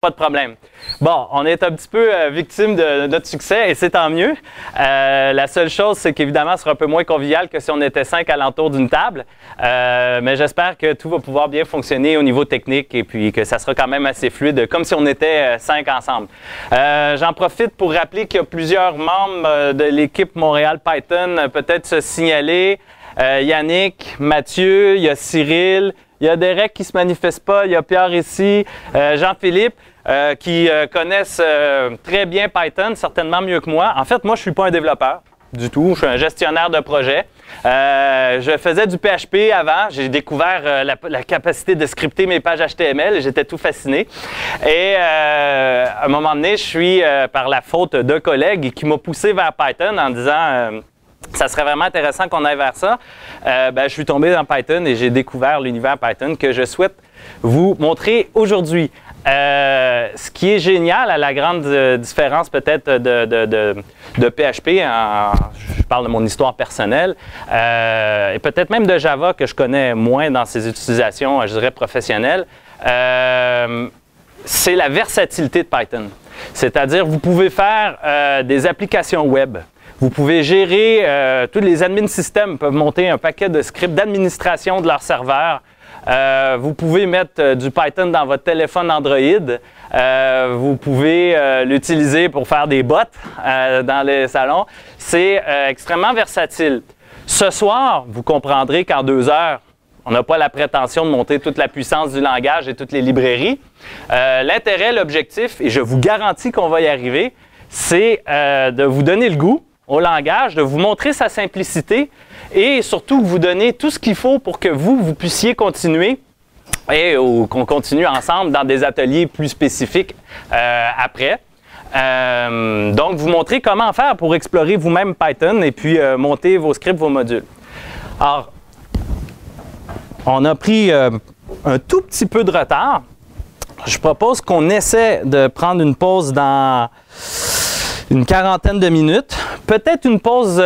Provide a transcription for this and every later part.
Pas de problème. Bon, on est un petit peu euh, victime de, notre succès et c'est tant mieux. Euh, la seule chose, c'est qu'évidemment, ce sera un peu moins convivial que si on était cinq alentour d'une table. Euh, mais j'espère que tout va pouvoir bien fonctionner au niveau technique et puis que ça sera quand même assez fluide, comme si on était cinq ensemble. J'en profite pour rappeler qu'il y a plusieurs membres de l'équipe Montréal Python, peut-être se signaler. Yannick, Mathieu, il y a Cyril, il y a Derek qui ne se manifeste pas, il y a Pierre ici, Jean-Philippe. Euh, qui euh, connaissent euh, très bien Python, certainement mieux que moi. En fait, moi, je ne suis pas un développeur du tout. Je suis un gestionnaire de projet. je faisais du PHP avant. J'ai découvert la, capacité de scripter mes pages HTML j'étais tout fasciné. Et à un moment donné, je suis, par la faute de collègues qui m'ont poussé vers Python en disant ça serait vraiment intéressant qu'on aille vers ça. Ben, je suis tombé dans Python et j'ai découvert l'univers Python que je souhaite vous montrer aujourd'hui. Euh, ce qui est génial à la grande euh, différence peut-être de, PHP, je parle de mon histoire personnelle, euh, et peut-être même de Java que je connais moins dans ses utilisations, je dirais, professionnelles, c'est la versatilité de Python. C'est-à-dire, vous pouvez faire des applications web. Vous pouvez gérer, tous les admin systèmes peuvent monter un paquet de scripts d'administration de leur serveur euh, vous pouvez mettre euh, du Python dans votre téléphone Android. Euh, vous pouvez l'utiliser pour faire des bots dans les salons. C'est extrêmement versatile. Ce soir, vous comprendrez qu'en deux heures, on n'a pas la prétention de monter toute la puissance du langage et toutes les librairies. L'intérêt, l'objectif, et je vous garantis qu'on va y arriver, c'est de vous donner le goût au langage, de vous montrer sa simplicité et surtout vous donner tout ce qu'il faut pour que vous, vous puissiez continuer et qu'on continue ensemble dans des ateliers plus spécifiques euh, après. Euh, donc, vous montrer comment faire pour explorer vous-même Python et puis euh, monter vos scripts, vos modules. Alors, on a pris un tout petit peu de retard. Je propose qu'on essaie de prendre une pause dans une quarantaine de minutes. Peut-être une pause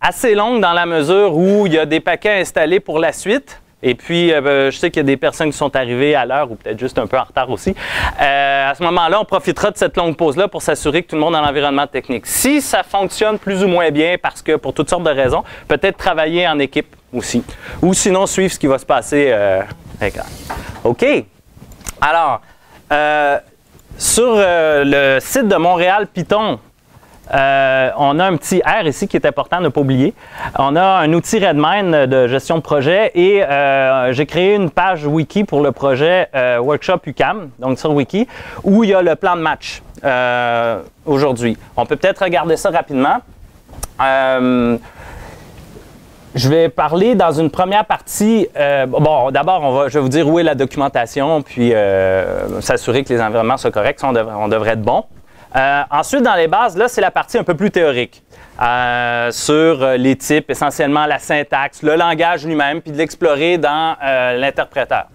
assez longue dans la mesure où il y a des paquets installés pour la suite. Et puis, euh, ben, je sais qu'il y a des personnes qui sont arrivées à l'heure ou peut-être juste un peu en retard aussi. Euh, à ce moment-là, on profitera de cette longue pause-là pour s'assurer que tout le monde a l'environnement technique. Si ça fonctionne plus ou moins bien, parce que pour toutes sortes de raisons, peut-être travailler en équipe aussi. Ou sinon, suivre ce qui va se passer. Euh, OK. Alors, sur le site de Montréal Python, euh, on a un petit R ici qui est important de ne pas oublier. On a un outil Redmine de gestion de projet et euh, j'ai créé une page wiki pour le projet euh, Workshop UCAM, donc sur Wiki, où il y a le plan de match aujourd'hui. On peut peut-être regarder ça rapidement. je vais parler dans une première partie. bon, d'abord, je vais vous dire où est la documentation, puis s'assurer que les environnements sont corrects. on devrait être bon. Euh, ensuite, dans les bases, là, c'est la partie un peu plus théorique euh, sur euh, les types, essentiellement la syntaxe, le langage lui-même, puis de l'explorer dans l'interpréteur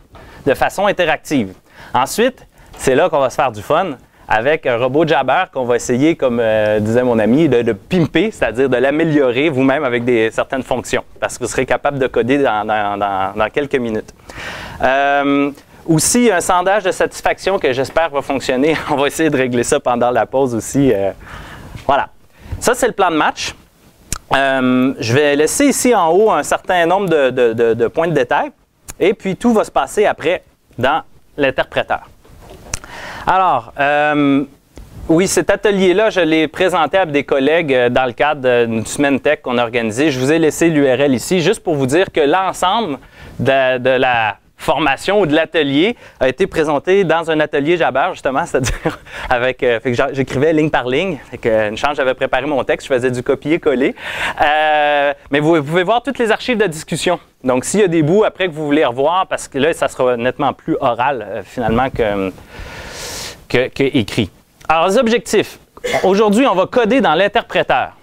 de façon interactive. Ensuite, c'est là qu'on va se faire du fun avec un robot Jabber qu'on va essayer, comme disait mon ami, de, pimper, c'est-à-dire de l'améliorer vous-même avec certaines fonctions, parce que vous serez capable de coder dans quelques minutes. Aussi, un sondage de satisfaction que j'espère va fonctionner. On va essayer de régler ça pendant la pause aussi. Euh, voilà. Ça, c'est le plan de match. Euh, je vais laisser ici en haut un certain nombre de, points de détail. Et puis, tout va se passer après dans l'interpréteur. Alors, euh, oui, cet atelier-là, je l'ai présenté à des collègues dans le cadre d'une semaine tech qu'on a organisée. Je vous ai laissé l'URL ici juste pour vous dire que l'ensemble de, la formation ou de l'atelier a été présenté dans un atelier Jabber, justement, c'est-à-dire avec. Euh, j'écrivais ligne par ligne. Fait que, une chance, j'avais préparé mon texte, je faisais du copier-coller. Euh, mais vous, pouvez voir toutes les archives de discussion. Donc, s'il y a des bouts après que vous voulez revoir, parce que là, ça sera nettement plus oral, euh, finalement, que, que, que écrit. Alors, les objectifs. Aujourd'hui, on va coder dans l'interpréteur.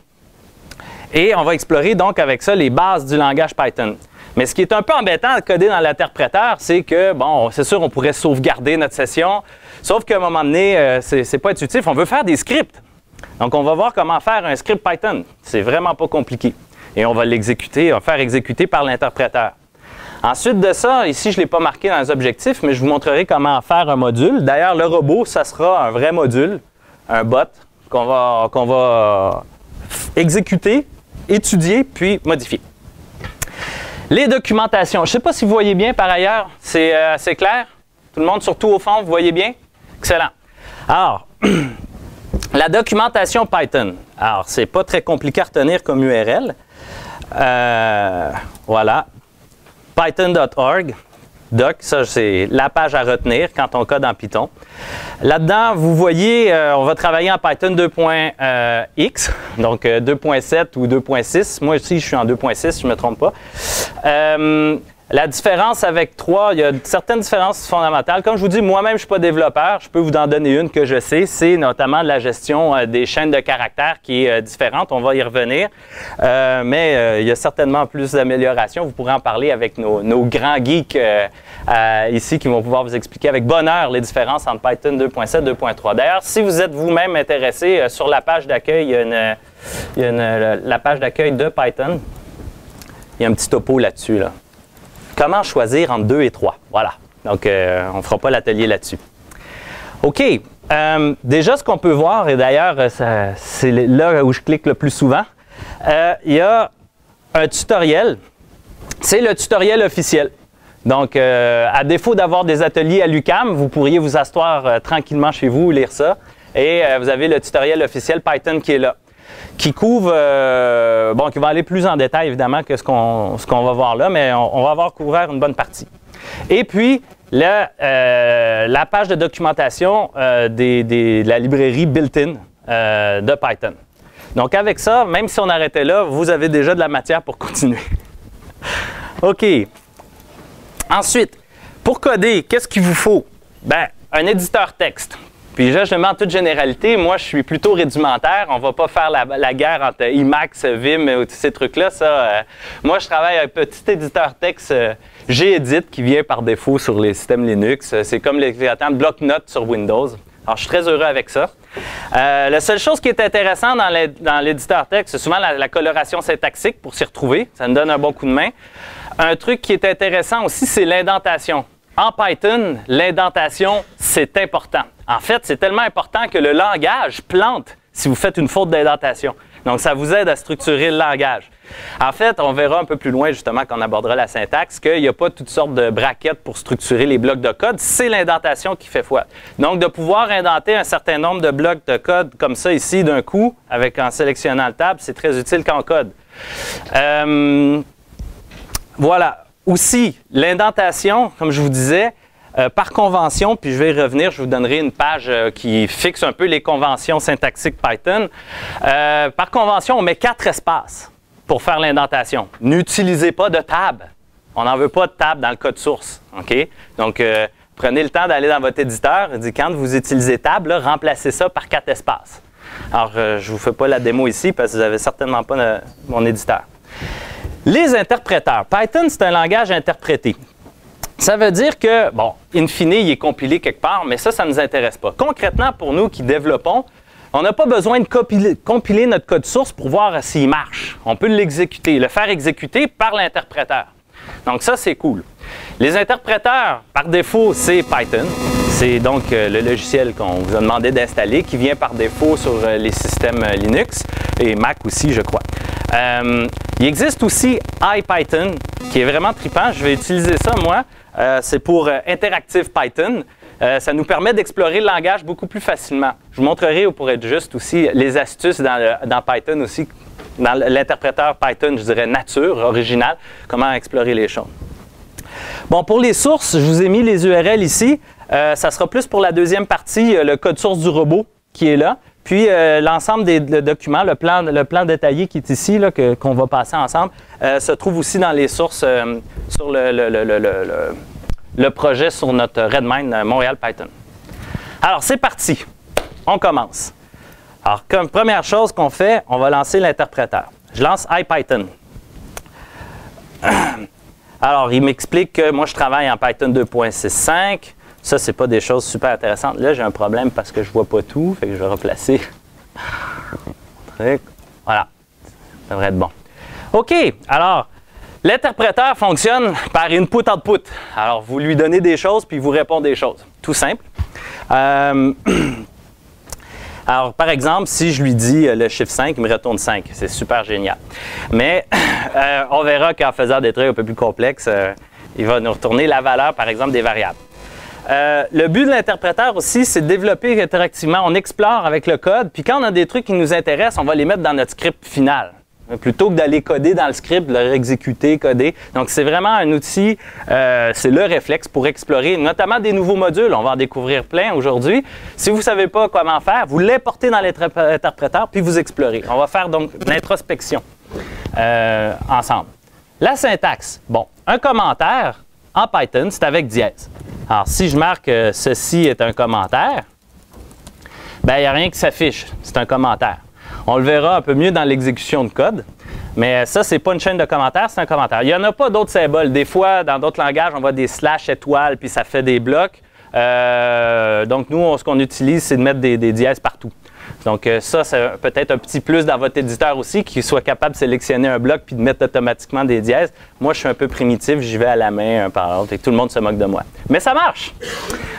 Et on va explorer donc avec ça les bases du langage Python. Mais ce qui est un peu embêtant à coder dans l'interpréteur, c'est que, bon, c'est sûr, on pourrait sauvegarder notre session, sauf qu'à un moment donné, euh, ce c'est pas intuitif. On veut faire des scripts. Donc, on va voir comment faire un script Python. C'est vraiment pas compliqué. Et on va l'exécuter, on va faire exécuter par l'interpréteur. Ensuite de ça, ici, je ne l'ai pas marqué dans les objectifs, mais je vous montrerai comment faire un module. D'ailleurs, le robot, ça sera un vrai module, un bot, qu'on va, qu'on va exécuter, étudier, puis modifier. Les documentations. Je ne sais pas si vous voyez bien par ailleurs. C'est euh, assez clair? Tout le monde, surtout au fond, vous voyez bien? Excellent. Alors, la documentation Python. Alors, c'est pas très compliqué à retenir comme URL. Euh, voilà. Python.org. Doc, ça c'est la page à retenir quand on code en Python. Là-dedans, vous voyez, euh, on va travailler en Python 2.x, donc 2.7 euh, ou 2.6. Moi aussi, je suis en 2.6, je ne me trompe pas. La différence avec 3, il y a certaines différences fondamentales. Comme je vous dis, moi-même, je ne suis pas développeur. Je peux vous en donner une que je sais. C'est notamment la gestion euh, des chaînes de caractères qui est euh, différente. On va y revenir. Euh, mais il y a certainement plus d'améliorations. Vous pourrez en parler avec nos, grands geeks ici qui vont pouvoir vous expliquer avec bonheur les différences entre Python 2.7 et 2.3. D'ailleurs, si vous êtes vous-même intéressé, sur la page d'accueil, il y a, une, la page d'accueil de Python. Il y a un petit topo là-dessus. Là. Comment choisir entre 2 et 3? Voilà. Donc, euh, on ne fera pas l'atelier là-dessus. OK. Euh, déjà, ce qu'on peut voir, et d'ailleurs, euh, c'est là où je clique le plus souvent, il y a un tutoriel. C'est le tutoriel officiel. Donc, à défaut d'avoir des ateliers à l'UCAM, vous pourriez vous asseoir tranquillement chez vous, lire ça. Et vous avez le tutoriel officiel Python qui est là qui couvre, euh, bon, qui va aller plus en détail évidemment que ce qu'on va voir là, mais on, va avoir couvert une bonne partie. Et puis, euh, la page de documentation euh, de la librairie built-in de Python. Donc, avec ça, même si on arrêtait là, vous avez déjà de la matière pour continuer. OK. Ensuite, pour coder, qu'est-ce qu'il vous faut? Ben, un éditeur texte. Puis je demande toute généralité. Moi, je suis plutôt rudimentaire. On va pas faire la, guerre entre Emacs, Vim et tous ces trucs-là. Ça, euh, moi, je travaille avec un petit éditeur texte euh, Gedit qui vient par défaut sur les systèmes Linux. C'est comme l'équivalent bloc-notes sur Windows. Alors, je suis très heureux avec ça. Euh, la seule chose qui est intéressante dans l'éditeur texte, c'est souvent la, la, coloration syntaxique pour s'y retrouver. Ça nous donne un bon coup de main. Un truc qui est intéressant aussi, c'est l'indentation. En Python, l'indentation, c'est important. En fait, c'est tellement important que le langage plante si vous faites une faute d'indentation. Donc, ça vous aide à structurer le langage. En fait, on verra un peu plus loin, justement, quand on abordera la syntaxe, qu'il n'y a pas toutes sortes de braquettes pour structurer les blocs de code. C'est l'indentation qui fait foi. Donc, de pouvoir indenter un certain nombre de blocs de code comme ça ici d'un coup, avec en sélectionnant le tab, c'est très utile qu'en code. Euh, voilà. Aussi, l'indentation, comme je vous disais, euh, par convention, puis je vais y revenir, je vous donnerai une page euh, qui fixe un peu les conventions syntaxiques Python. Euh, par convention, on met quatre espaces pour faire l'indentation. N'utilisez pas de tab. On n'en veut pas de tab dans le code source. Donc, prenez le temps d'aller dans votre éditeur. Et quand vous utilisez tab, remplacez ça par quatre espaces. Alors, je ne vous fais pas la démo ici parce que vous n'avez certainement pas mon éditeur. Les interpréteurs. Python, c'est un langage interprété. Ça veut dire que, bon, in fine, il est compilé quelque part, mais ça, ça ne nous intéresse pas. Concrètement, pour nous qui développons, on n'a pas besoin de compiler, notre code source pour voir s'il marche. On peut l'exécuter, le faire exécuter par l'interpréteur. Donc ça, c'est cool. Les interpréteurs, par défaut, c'est Python. C'est donc euh, le logiciel qu'on vous a demandé d'installer, qui vient par défaut sur euh, les systèmes euh, Linux et Mac aussi, je crois. il existe aussi IPython, qui est vraiment tripant. Je vais utiliser ça, moi. C'est pour Interactive Python. Ça nous permet d'explorer le langage beaucoup plus facilement. Je vous montrerai, pour être juste aussi, les astuces dans, Python aussi, dans l'interpréteur Python, je dirais nature, original, comment explorer les choses. Bon, pour les sources, je vous ai mis les URL ici. Ça sera plus pour la deuxième partie, le code source du robot qui est là. Puis l'ensemble des documents, le plan, détaillé qui est ici, qu'on va passer ensemble, se trouve aussi dans les sources sur le, le projet sur notre Redmine euh, Montréal Python. Alors, c'est parti. On commence. Alors, comme première chose qu'on fait, on va lancer l'interpréteur. Je lance IPython. Alors, il m'explique que moi, je travaille en Python 2.65. Ça, ce n'est pas des choses super intéressantes. Là, j'ai un problème parce que je ne vois pas tout. Fait que je vais replacer. Voilà. Ça devrait être bon. OK. Alors, L'interpréteur fonctionne par input-output. Alors, vous lui donnez des choses, puis il vous répond des choses. Tout simple. Euh, alors, par exemple, si je lui dis euh, le chiffre 5, il me retourne 5. C'est super génial. Mais euh, on verra qu'en faisant des trucs un peu plus complexes, il va nous retourner la valeur, par exemple, des variables. Le but de l'interpréteur aussi, c'est de développer interactivement. On explore avec le code, puis quand on a des trucs qui nous intéressent, on va les mettre dans notre script final plutôt que d'aller coder dans le script, de le exécuter, coder. Donc, c'est vraiment un outil, euh, c'est le réflexe pour explorer notamment des nouveaux modules. On va en découvrir plein aujourd'hui. Si vous ne savez pas comment faire, vous l'importez dans l'interpréteur, puis vous explorez. On va faire donc l'introspection euh, ensemble. La syntaxe. Bon, un commentaire en Python, c'est avec dièse. Alors, si je marque euh, ceci est un commentaire, ben il n'y a rien qui s'affiche. C'est un commentaire. On le verra un peu mieux dans l'exécution de code. Mais ça, c'est pas une chaîne de commentaires, c'est un commentaire. Il n'y en a pas d'autres symboles. Des fois, dans d'autres langages, on voit des slash étoiles, puis ça fait des blocs. Euh, donc, nous, ce qu'on utilise, c'est de mettre des, dièses partout. Donc, euh, ça, c'est peut-être un petit plus dans votre éditeur aussi, qu'il soit capable de sélectionner un bloc puis de mettre automatiquement des dièses. Moi, je suis un peu primitif, j'y vais à la main un par l'autre et tout le monde se moque de moi. Mais ça marche.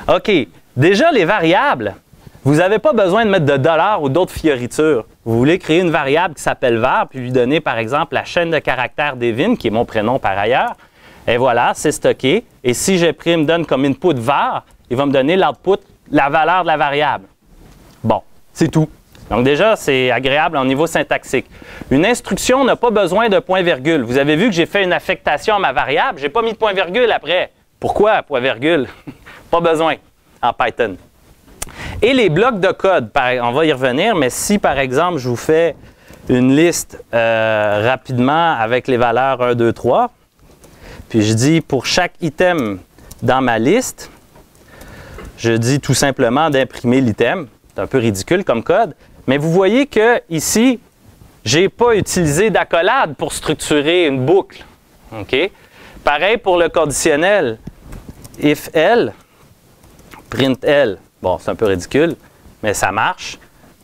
OK. Déjà, les variables, vous n'avez pas besoin de mettre de dollars ou d'autres fioritures. Vous voulez créer une variable qui s'appelle var, puis lui donner par exemple la chaîne de caractères d'Evin, qui est mon prénom par ailleurs. Et voilà, c'est stocké. Et si me donne comme input var, il va me donner l'output, la valeur de la variable. Bon, c'est tout. Donc déjà, c'est agréable au niveau syntaxique. Une instruction n'a pas besoin de point-virgule. Vous avez vu que j'ai fait une affectation à ma variable. Je n'ai pas mis de point-virgule après. Pourquoi point-virgule? pas besoin en Python. Et les blocs de code, on va y revenir, mais si par exemple je vous fais une liste euh, rapidement avec les valeurs 1, 2, 3, puis je dis pour chaque item dans ma liste, je dis tout simplement d'imprimer l'item. C'est un peu ridicule comme code, mais vous voyez que ici, je n'ai pas utilisé d'accolade pour structurer une boucle. Pareil pour le conditionnel. If L, print L. Bon, c'est un peu ridicule, mais ça marche.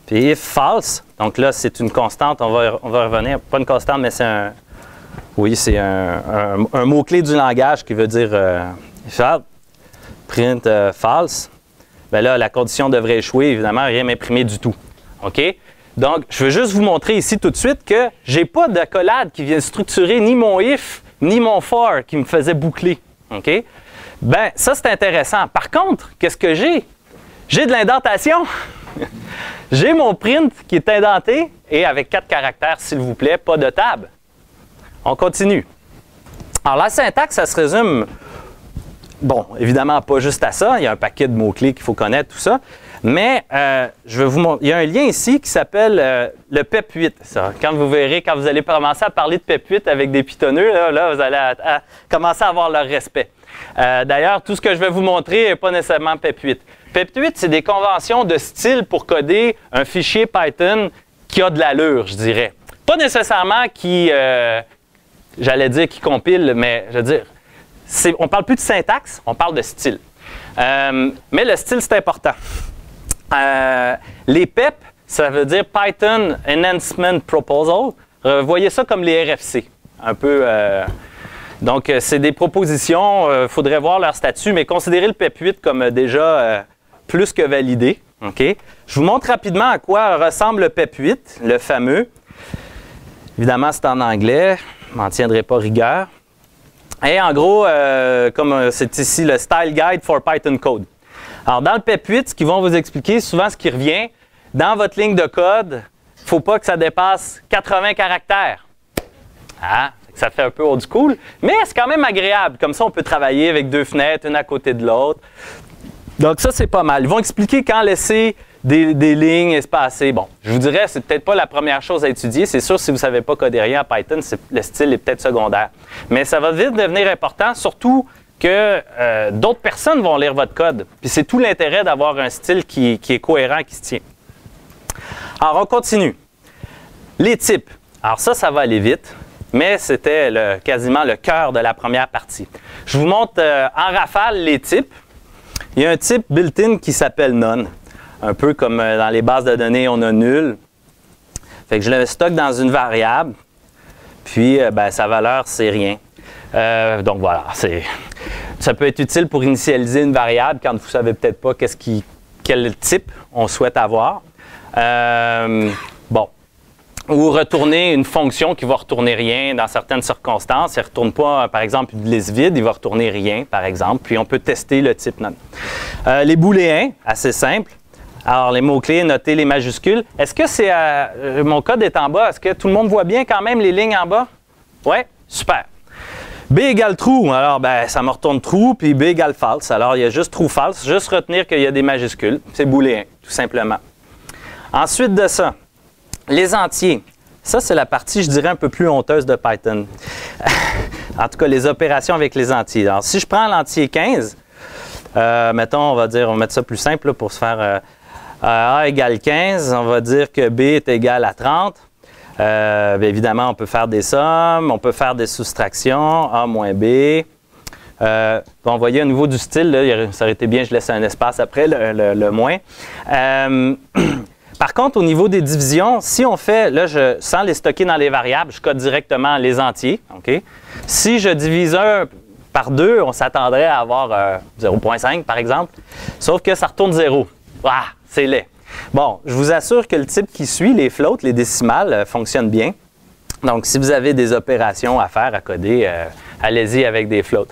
Puis if false, donc là, c'est une constante, on va, on va revenir. Pas une constante, mais c'est un. Oui, c'est un, mot-clé du langage qui veut dire euh, print euh, false. Bien là, la condition devrait échouer, évidemment, rien m'imprimer du tout. OK? Donc, je veux juste vous montrer ici tout de suite que je n'ai pas d'accolade qui vient structurer ni mon if, ni mon for qui me faisait boucler. OK? Bien, ça, c'est intéressant. Par contre, qu'est-ce que j'ai? J'ai de l'indentation. J'ai mon print qui est indenté et avec quatre caractères, s'il vous plaît, pas de table. On continue. Alors, la syntaxe, ça se résume, bon, évidemment, pas juste à ça. Il y a un paquet de mots-clés qu'il faut connaître, tout ça. Mais euh, je vais vous montrer. Il y a un lien ici qui s'appelle euh, le PEP8. Quand vous verrez, quand vous allez commencer à parler de PEP8 avec des pitonneux, là, vous allez commencer à avoir leur respect. Euh, d'ailleurs, tout ce que je vais vous montrer n'est pas nécessairement PEP8. PEP8, c'est des conventions de style pour coder un fichier Python qui a de l'allure, je dirais. Pas nécessairement qui, j'allais dire qui compile, mais je veux dire, on parle plus de syntaxe, on parle de style. Euh, mais le style, c'est important. Euh, les PEP, ça veut dire Python Enhancement Proposal. voyez ça comme les RFC. Un peu. donc, c'est des propositions. Il faudrait voir leur statut, mais considérez le PEP8 comme déjà plus que validé. OK? Je vous montre rapidement à quoi ressemble le PEP8, le fameux. Évidemment, c'est en anglais. Je m'en tiendrai pas rigueur. Et en gros, euh, comme euh, c'est ici le Style Guide for Python Code. Alors, dans le PEP8, ce qu'ils vont vous expliquer, souvent ce qui revient, dans votre ligne de code, il ne faut pas que ça dépasse 80 caractères. Ah, ça fait un peu old school, mais c'est quand même agréable. Comme ça, on peut travailler avec deux fenêtres, une à côté de l'autre. Donc ça, c'est pas mal. Ils vont expliquer quand laisser des, lignes espacées. Bon, je vous dirais, c'est peut-être pas la première chose à étudier. C'est sûr, si vous ne savez pas coder rien en Python, le style est peut-être secondaire. Mais ça va vite devenir important, surtout que euh, d'autres personnes vont lire votre code. Puis c'est tout l'intérêt d'avoir un style qui, est cohérent, qui se tient. Alors, on continue. Les types. Alors ça, ça va aller vite, mais c'était quasiment le cœur de la première partie. Je vous montre euh, en rafale les types. Il y a un type built-in qui s'appelle none. Un peu comme euh, dans les bases de données, on a nul. Fait que je le stocke dans une variable. Puis, euh, ben, sa valeur, c'est rien. donc voilà, ça peut être utile pour initialiser une variable quand vous ne savez peut-être pas quel type on souhaite avoir. bon, ou retourner une fonction qui va retourner rien dans certaines circonstances. Il ne retourne pas, par exemple, une liste vide, il va retourner rien, par exemple. Puis on peut tester le type non. Euh, les booléens, assez simple. Alors, les mots-clés, noter les majuscules. Est-ce que c'est. Euh, mon code est en bas? Est-ce que tout le monde voit bien quand même les lignes en bas? Oui? Super. B égale true. Alors, ben, ça me retourne true, puis B égale false. Alors, il y a juste true, false. Juste retenir qu'il y a des majuscules. C'est booléen, tout simplement. Ensuite de ça, les entiers. Ça, c'est la partie, je dirais, un peu plus honteuse de Python. en tout cas, les opérations avec les entiers. Alors, si je prends l'entier 15, euh, mettons, on va dire, on va mettre ça plus simple pour se faire euh, A égale 15, on va dire que B est égal à 30. Euh, évidemment, on peut faire des sommes, on peut faire des soustractions, A moins B. Euh, on voyait au niveau du style, ça aurait été bien, je laisse un espace après le, moins. Par contre, au niveau des divisions, si on fait, là, je, sans les stocker dans les variables, je code directement les entiers. Si je divise un par deux, on s'attendrait à avoir 0.5 euh, par exemple. Sauf que ça retourne 0. Ah, c'est laid. Bon, je vous assure que le type qui suit, les floats, les décimales, euh, fonctionne bien. Donc, si vous avez des opérations à faire, à coder, euh, allez-y avec des floats.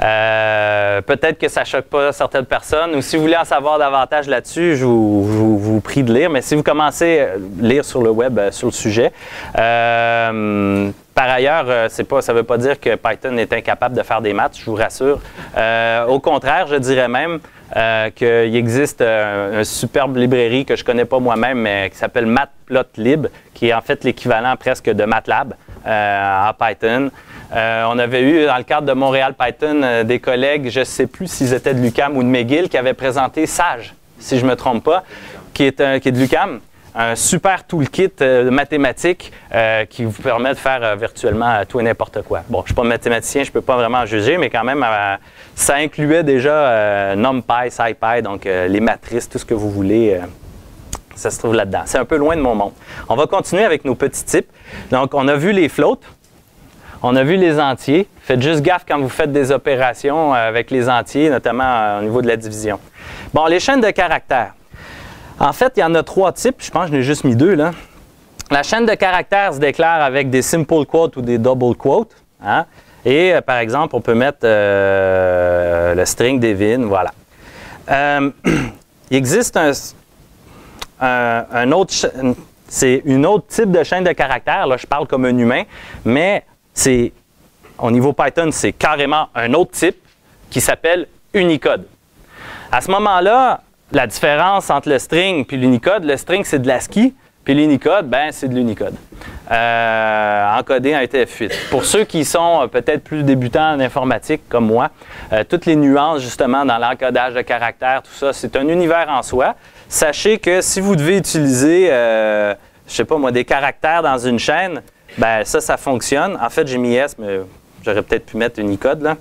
Euh, peut-être que ça ne choque pas certaines personnes, ou si vous voulez en savoir davantage là-dessus, je vous, prie de lire. Mais si vous commencez à lire sur le web euh, sur le sujet, euh, par ailleurs, pas, ça ne veut pas dire que Python est incapable de faire des maths, je vous rassure. au contraire, je dirais même qu'il existe une superbe librairie que je ne connais pas moi-même, mais qui s'appelle Matplotlib, qui est en fait l'équivalent presque de MATLAB en Python. Euh, on avait eu, dans le cadre de Montréal Python, euh, des collègues, je ne sais plus s'ils étaient de l'UCAM ou de McGill, qui avaient présenté Sage, si je ne me trompe pas, qui est de l'UCAM. Un super toolkit euh, mathématique qui vous permet de faire virtuellement tout et n'importe quoi. Bon, je ne suis pas mathématicien, je ne peux pas vraiment juger, mais quand même, ça incluait déjà NumPy, SciPy, donc les matrices, tout ce que vous voulez ça se trouve là-dedans. C'est un peu loin de mon monde. On va continuer avec nos petits types. Donc, on a vu les floats. On a vu les entiers. Faites juste gaffe quand vous faites des opérations euh, avec les entiers, notamment euh, au niveau de la division. Bon, les chaînes de caractères. En fait, il y en a trois types. Je pense que je n'ai juste mis deux. La chaîne de caractères se déclare avec des simple quotes ou des double quotes. Hein. Et euh, par exemple, on peut mettre le string Devin. Voilà. il existe un, autre type de chaîne de caractères. Là, je parle comme un humain, mais c'est, au niveau Python, c'est carrément un autre type qui s'appelle Unicode. À ce moment-là, la différence entre le string et l'Unicode, le string c'est de l'ASCII, puis l'Unicode, ben, c'est de l'Unicode, euh, encodé en UTF-8. Pour ceux qui sont euh, peut-être plus débutants en informatique comme moi, euh, toutes les nuances justement dans l'encodage de caractères, tout ça, c'est un univers en soi. Sachez que si vous devez utiliser, je sais pas moi, des caractères dans une chaîne, ben ça, ça fonctionne. En fait, j'ai mis S, mais j'aurais peut-être pu mettre Unicode là.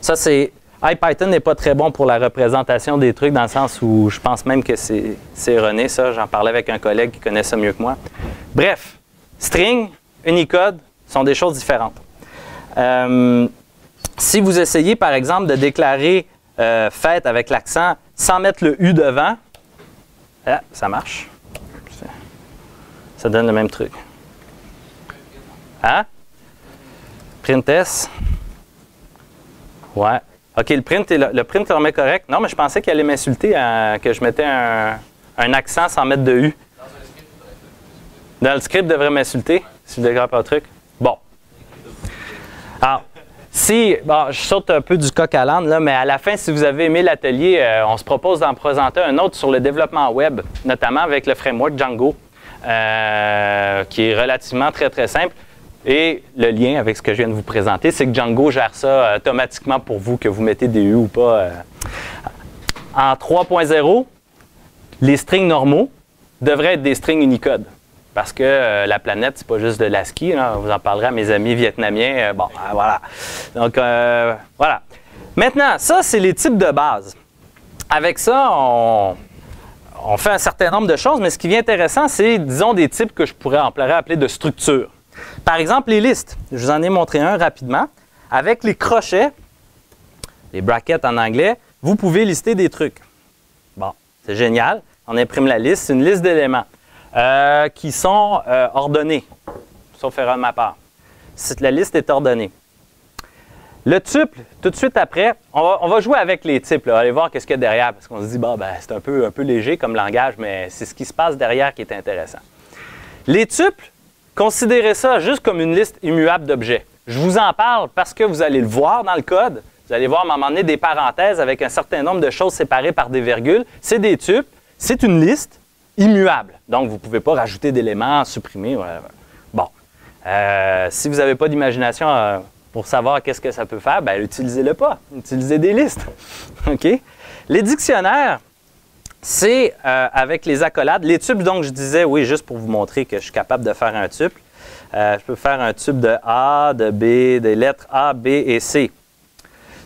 Ça, c'est. IPython n'est pas très bon pour la représentation des trucs dans le sens où je pense même que c'est erroné, ça. J'en parlais avec un collègue qui connaît ça mieux que moi. Bref, string, Unicode sont des choses différentes. Euh, si vous essayez, par exemple, de déclarer euh, fête avec l'accent sans mettre le U devant, ah, ça marche. Ça donne le même truc. Hein? Print S? Ouais. OK, le print, est le, print correct. Non, mais je pensais qu'il allait m'insulter que je mettais un, accent sans mettre de U. Dans le script, devrait m'insulter si je dégrappe un truc. Bon. Alors, si, bon, je saute un peu du coq à l'âne, là, mais à la fin, si vous avez aimé l'atelier, euh, on se propose d'en présenter un autre sur le développement web, notamment avec le framework Django, euh, qui est relativement très, très simple. Et le lien avec ce que je viens de vous présenter, c'est que Django gère ça euh, automatiquement pour vous, que vous mettez des U ou pas. Euh. En 3.0, les strings normaux devraient être des strings Unicode. Parce que euh, la planète, c'est pas juste de l'ASCII. Vous en parlerez à mes amis vietnamiens. bon, voilà. Donc, voilà. Maintenant, ça, c'est les types de base. Avec ça, on, fait un certain nombre de choses, mais ce qui est intéressant, c'est, disons, des types que je pourrais appeler de structure. Par exemple, les listes. Je vous en ai montré un rapidement. avec les crochets, les brackets en anglais, vous pouvez lister des trucs. Bon, c'est génial. On imprime la liste. C'est une liste d'éléments euh, qui sont euh, ordonnés, sauf erreur de ma part. La liste est ordonnée. Le tuple, tout de suite après, on va, jouer avec les types. Allez voir qu'est-ce qu'il y a derrière, parce qu'on se dit, bah, ben, c'est un peu, un peu léger comme langage, mais c'est ce qui se passe derrière qui est intéressant. Les tuples, considérez ça juste comme une liste immuable d'objets. Je vous en parle parce que vous allez le voir dans le code. Vous allez voir à un moment donné des parenthèses avec un certain nombre de choses séparées par des virgules. C'est des tuples. C'est une liste immuable. Donc, vous ne pouvez pas rajouter d'éléments, supprimer. Bon. Euh, si vous n'avez pas d'imagination euh, pour savoir qu'est-ce que ça peut faire, ben, utilisez-le pas. Utilisez des listes. OK? Les dictionnaires, c'est euh, avec les accolades. Les tubes, donc, je disais, oui, juste pour vous montrer que je suis capable de faire un tuple. Euh, je peux faire un tube de A, de B, des lettres A, B et C.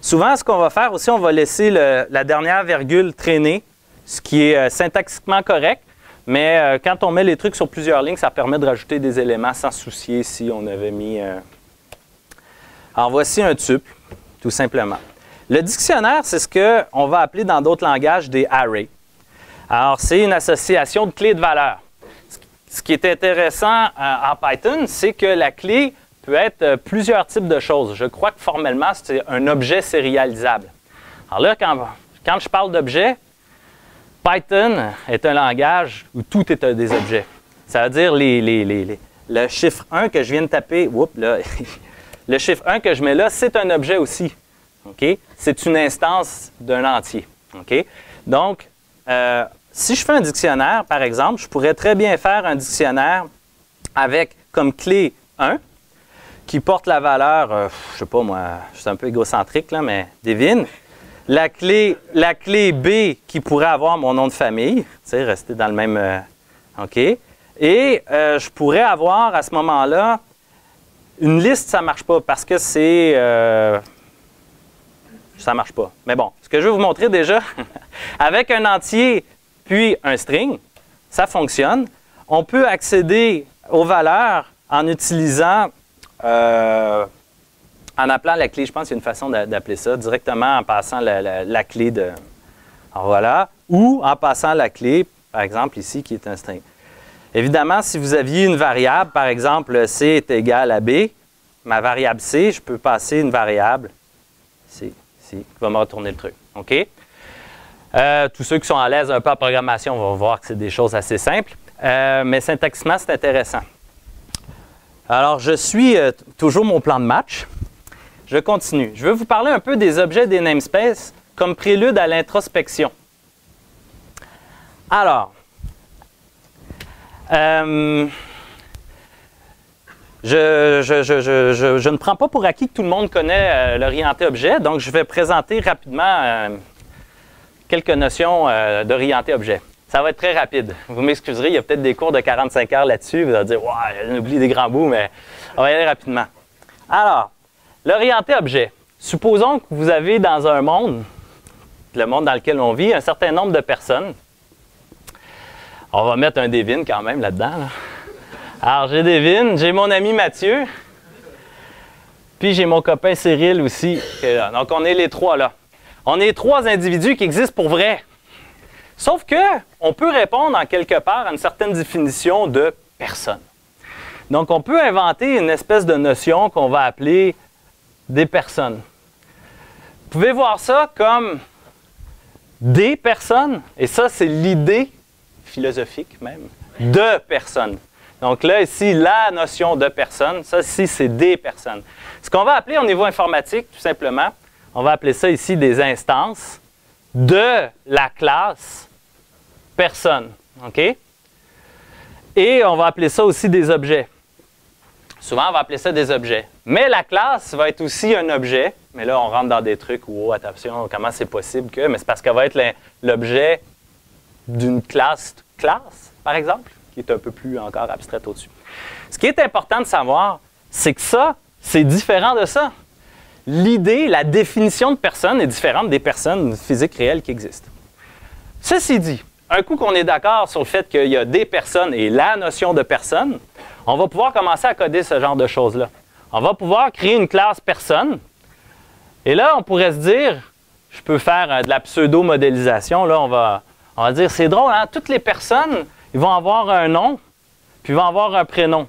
Souvent, ce qu'on va faire aussi, on va laisser la dernière virgule traîner, ce qui est euh, syntaxiquement correct. Mais quand on met les trucs sur plusieurs lignes, ça permet de rajouter des éléments sans soucier si on avait mis alors voici un tuple, tout simplement. Le dictionnaire, c'est ce qu'on va appeler dans d'autres langages des arrays. Alors, c'est une association de clés de valeur. Ce qui est intéressant euh, en Python, c'est que la clé peut être euh, plusieurs types de choses. Je crois que formellement, c'est un objet sérialisable. Alors là, quand, je parle d'objet, Python est un langage où tout est des objets. Ça veut dire les, le chiffre 1 que je viens de taper, là, Le chiffre 1 que je mets là, c'est un objet aussi. C'est une instance d'un entier. Donc, euh, si je fais un dictionnaire, par exemple, je pourrais très bien faire un dictionnaire avec comme clé 1 qui porte la valeur, je euh, je sais pas moi, je suis un peu égocentrique là, mais devine. La clé, la clé B qui pourrait avoir mon nom de famille, tu sais, rester dans le même. Euh, OK. Et je pourrais avoir à ce moment-là une liste, ça ne marche pas parce que c'est. Euh, ça ne marche pas. Mais bon, ce que je vais vous montrer déjà, avec un entier puis un string, ça fonctionne. On peut accéder aux valeurs en utilisant, euh, en appelant la clé, je pense qu'il y a une façon d'appeler ça, directement en passant la, clé de. Alors voilà. Ou en passant la clé, par exemple ici, qui est un string. Évidemment, si vous aviez une variable, par exemple, C est égal à B, ma variable C, je peux passer une variable C, qui va me retourner le truc. OK? Euh, tous ceux qui sont à l'aise un peu en programmation vont voir que c'est des choses assez simples, euh, mais syntaxiquement, c'est intéressant. Alors, je suis euh, toujours mon plan de match. Je continue. Je veux vous parler un peu des objets des namespaces comme prélude à l'introspection. Alors, euh, je, ne prends pas pour acquis que tout le monde connaît l'orienté objet, donc je vais présenter rapidement quelques notions d'orienté objet. Ça va être très rapide. Vous m'excuserez, il y a peut-être des cours de 45 heures là-dessus. Vous allez dire, ouais, on oublie des grands bouts, mais on va y aller rapidement. Alors, l'orienté objet. Supposons que vous avez dans un monde, le monde dans lequel on vit, un certain nombre de personnes on va mettre un Devin quand même là-dedans. Alors, j'ai Devin, j'ai mon ami Mathieu, puis j'ai mon copain Cyril aussi. Donc, on est les trois là. On est trois individus qui existent pour vrai. Sauf que on peut répondre en quelque part à une certaine définition de personne. Donc, on peut inventer une espèce de notion qu'on va appeler des personnes. Vous pouvez voir ça comme des personnes, et ça, c'est l'idée philosophique même, de personnes. Donc là, ici, la notion de personne, ça ici, c'est des personnes. Ce qu'on va appeler au niveau informatique, tout simplement, on va appeler ça ici des instances de la classe personne. OK? Et on va appeler ça aussi des objets. Souvent, on va appeler ça des objets. Mais la classe va être aussi un objet. Mais là, on rentre dans des trucs où, oh, attention, comment c'est possible que. Mais c'est parce qu'elle va être l'objet d'une classe, classe, par exemple, qui est un peu plus encore abstraite au-dessus. Ce qui est important de savoir, c'est que ça, c'est différent de ça. L'idée, la définition de personne est différente des personnes physiques réelles qui existent. Ceci dit, un coup qu'on est d'accord sur le fait qu'il y a des personnes et la notion de personne, on va pouvoir commencer à coder ce genre de choses-là. On va pouvoir créer une classe personne Et là, on pourrait se dire, je peux faire euh, de la pseudo-modélisation. Là, on va, on va dire, c'est drôle, hein? toutes les personnes, ils vont avoir un nom, puis vont avoir un prénom.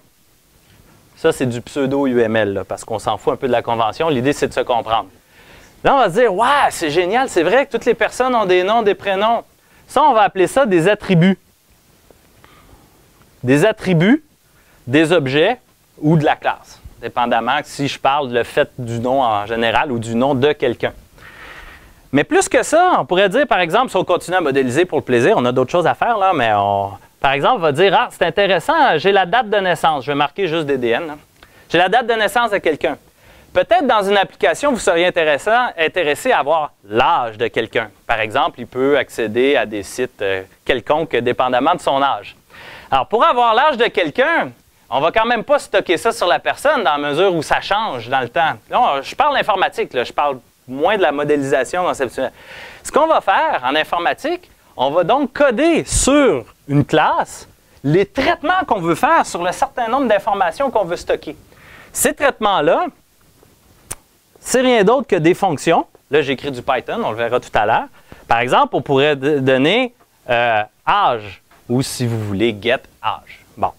Ça, c'est du pseudo-UML, parce qu'on s'en fout un peu de la convention. L'idée, c'est de se comprendre. Là, on va se dire, ouais, c'est génial, c'est vrai que toutes les personnes ont des noms, des prénoms. Ça, on va appeler ça des attributs. Des attributs, des objets ou de la classe, dépendamment si je parle le fait du nom en général ou du nom de quelqu'un. Mais plus que ça, on pourrait dire, par exemple, si on continue à modéliser pour le plaisir, on a d'autres choses à faire, là, mais on, par exemple, va dire Ah, c'est intéressant, j'ai la date de naissance. Je vais marquer juste DDN. J'ai la date de naissance de quelqu'un. Peut-être dans une application, vous seriez intéressé à avoir l'âge de quelqu'un. Par exemple, il peut accéder à des sites euh, quelconques dépendamment de son âge. Alors, pour avoir l'âge de quelqu'un, on va quand même pas stocker ça sur la personne dans la mesure où ça change dans le temps. Non, je parle d'informatique, je parle moins de la modélisation conceptuelle. Ce qu'on va faire en informatique, on va donc coder sur une classe les traitements qu'on veut faire sur le certain nombre d'informations qu'on veut stocker. Ces traitements-là, c'est rien d'autre que des fonctions. Là, j'écris du Python, on le verra tout à l'heure. Par exemple, on pourrait donner euh, âge ou si vous voulez get âge. Bon.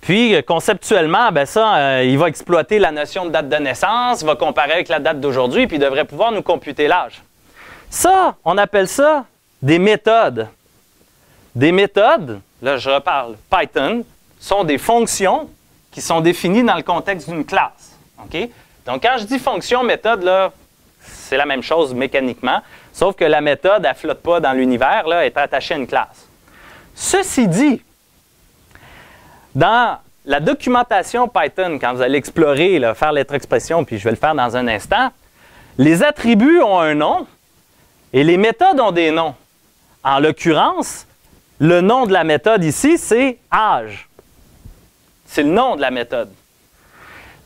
Puis, conceptuellement, ben ça, euh, il va exploiter la notion de date de naissance, va comparer avec la date d'aujourd'hui, puis il devrait pouvoir nous computer l'âge. Ça, on appelle ça des méthodes. Des méthodes, là je reparle, Python, sont des fonctions qui sont définies dans le contexte d'une classe. Donc quand je dis fonction, méthode, là, c'est la même chose mécaniquement, sauf que la méthode, elle ne flotte pas dans l'univers, elle est attachée à une classe. Ceci dit, dans la documentation Python, quand vous allez explorer, faire l'être expression, puis je vais le faire dans un instant, les attributs ont un nom et les méthodes ont des noms. En l'occurrence, le nom de la méthode ici, c'est âge. C'est le nom de la méthode.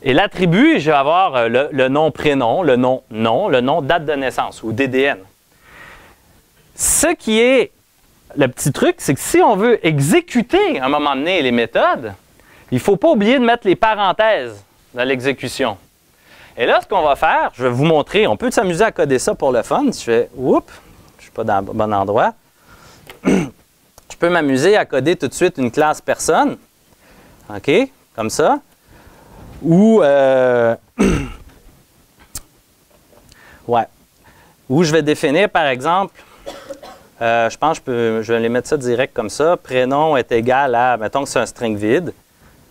Et l'attribut, je vais avoir euh, le, nom prénom, le nom nom, le nom date de naissance ou DDN. Ce qui est le petit truc, c'est que si on veut exécuter à un moment donné les méthodes, il ne faut pas oublier de mettre les parenthèses dans l'exécution. Et là, ce qu'on va faire, je vais vous montrer, on peut s'amuser à coder ça pour le fun. Je fais, oups, je ne suis pas dans le bon endroit je peux m'amuser à coder tout de suite une classe personne. OK? Comme ça. Ou, euh, ouais. Ou je vais définir, par exemple, euh, je pense que je, vais les mettre ça direct comme ça. Prénom est égal à, mettons que c'est un string vide.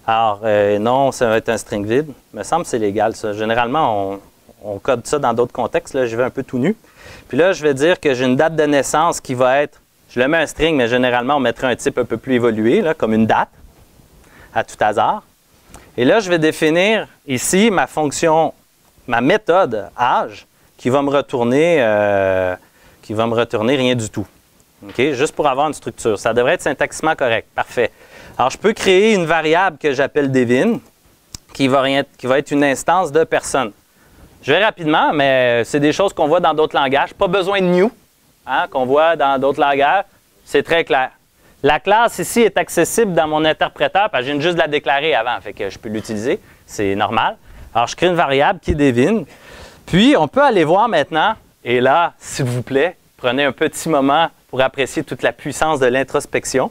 Alors, euh, non, ça va être un string vide. Il me semble que c'est légal, ça. Généralement, on, on code ça dans d'autres contextes. Là, je vais un peu tout nu. Puis là, je vais dire que j'ai une date de naissance qui va être je le mets un string, mais généralement, on mettrait un type un peu plus évolué, comme une date, à tout hasard. Et là, je vais définir ici ma fonction, ma méthode âge, qui va me retourner, euh, qui va me retourner rien du tout. Juste pour avoir une structure. Ça devrait être syntaxiquement correct. Parfait. Alors, je peux créer une variable que j'appelle Devin, qui va, qui va être une instance de personne. Je vais rapidement, mais c'est des choses qu'on voit dans d'autres langages. Pas besoin de new. Hein, qu'on voit dans d'autres langages, c'est très clair. La classe ici est accessible dans mon interpréteur parce que viens juste de la déclarer avant, fait que je peux l'utiliser. C'est normal. Alors, je crée une variable qui devine. Puis, on peut aller voir maintenant, et là, s'il vous plaît, prenez un petit moment pour apprécier toute la puissance de l'introspection.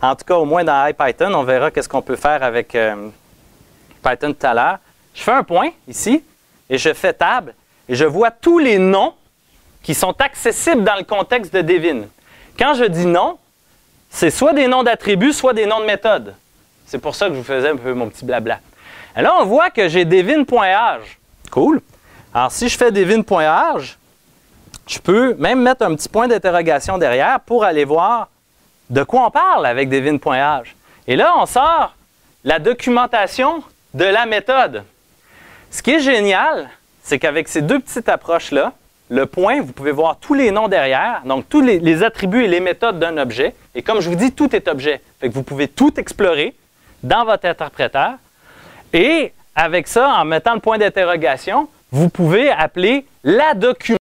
En tout cas, au moins dans IPython, on verra qu'est-ce qu'on peut faire avec euh, Python tout à l'heure. Je fais un point ici, et je fais table, et je vois tous les noms qui sont accessibles dans le contexte de Devin. Quand je dis nom, c'est soit des noms d'attributs, soit des noms de méthodes. C'est pour ça que je vous faisais un peu mon petit blabla. Là, on voit que j'ai devin.age. Cool. Alors, si je fais devin.age, je peux même mettre un petit point d'interrogation derrière pour aller voir de quoi on parle avec devin.age. Et là, on sort la documentation de la méthode. Ce qui est génial, c'est qu'avec ces deux petites approches-là, le point, vous pouvez voir tous les noms derrière, donc tous les, attributs et les méthodes d'un objet. Et comme je vous dis, tout est objet. Vous pouvez tout explorer dans votre interpréteur. Et avec ça, en mettant le point d'interrogation, vous pouvez appeler la documentation